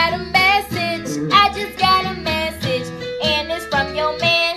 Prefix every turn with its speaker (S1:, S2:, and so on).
S1: got a message. I just got a message. And it's from your man.